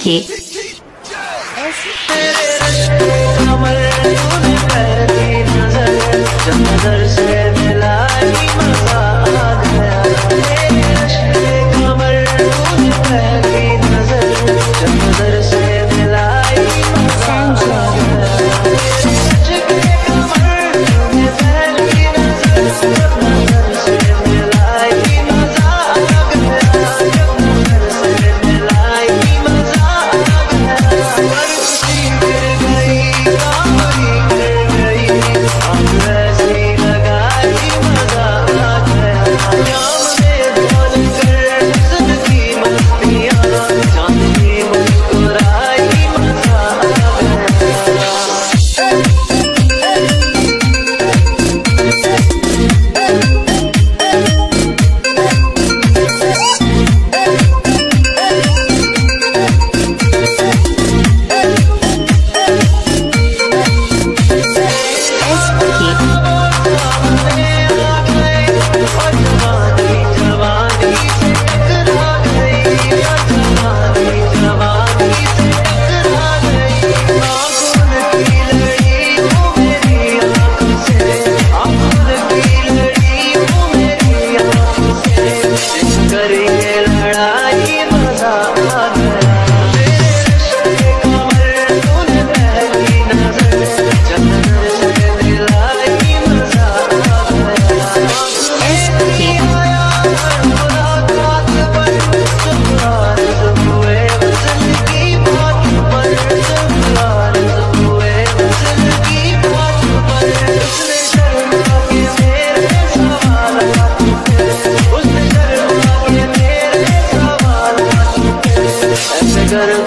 रखिए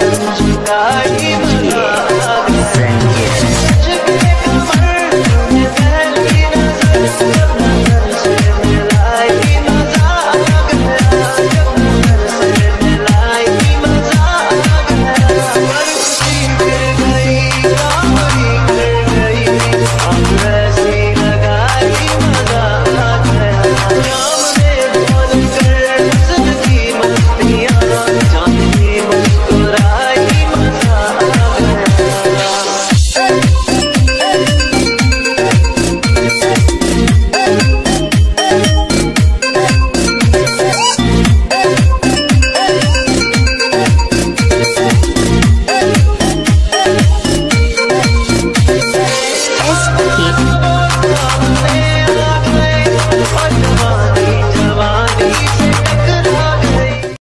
जुदाई बुला